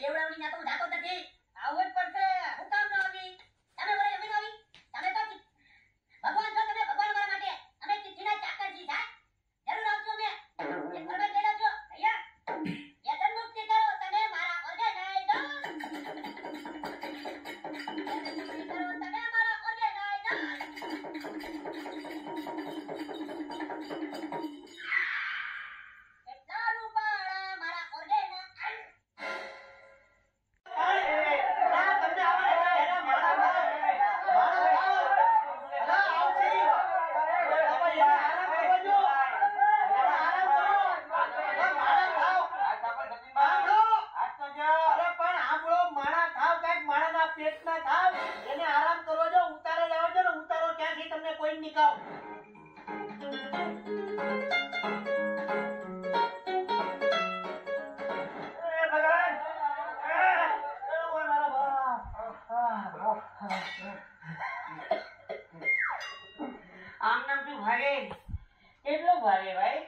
देवळावणी दाखवतात ते. આમ નામ તું ભાગે? કેટલો ભાગે ભાઈ?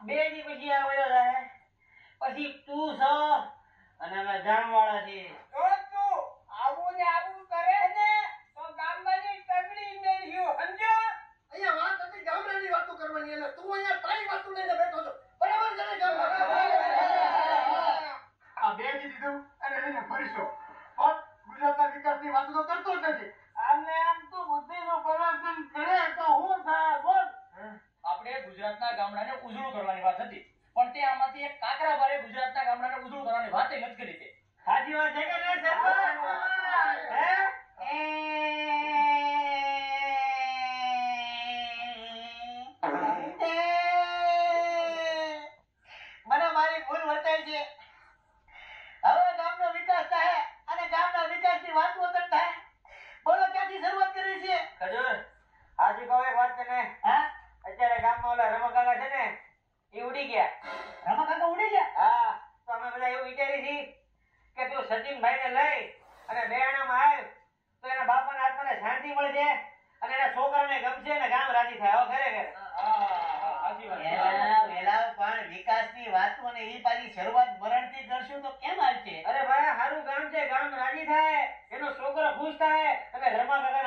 બે દી પછી આવેલો પછી તું છો અને અમે જાણવાળા છીએ જો તું આવું ને આવું કરે ને તો ગામમાંની તગડી મેળ્યું સમજો અહીંયા વાત હતી ગામડાની વાતો કરવાની એટલે તું અહીંયા તારી વાતો લઈને બેઠો છો બરાબર છે ને ગામમાં આ બે દી દીધું અને એને ફરીશો પણ ગુજરાતના વિકાસની વાતો તો કરતો જ નથી. અને આમ તો બુદ્ધિનું પ્રવર્તન કરે તો હું થાય બોલ. આપણે ગુજરાતના ગામડાને ઉજળું કરવાની વાત હતી. પણ તે આમાંથી એક કાકરા બારે ગુજરાતના ગામડાને ઉજળું કરવાની વાત નથી કરી તે સાચી વાત છે કે નહીં સરપંચ હે મને મારી ભૂલ વર્તાય છે હવે ગામનો વિકાસ થાય અને ગામના વિકાસની વાતો પણ થાય બોલો ક્યાંથી શરૂઆત કરવી છે ખજૂર આજે કહું એક વાત તને હા? અત્યારે ગામમાં ઓલા રમકાકા છે ને એ ઉડી ગયા. રમકાકા ઉડી ગયા? હા તો અમે બધા એવું વિચારી છીએ કે તું સચિનભાઈ લઈ અને બેહાણામાં આવ તો એના બાપાને આત્માને શાંતિ મળશે અને એના છોકરાને ગમશે ને ગામ રાજી થાય હો ખરેખર. સાચી વેલા વેલા પણ વિકાસની વાતો અને ઈ પાછી શરૂઆત મરણથી કરશું તો કેમ હાલશે? અરે ભાઈ સારું ગામ છે ગામ રાજી થાય એનો છોકરો ખુશ થાય અને રમા કાકા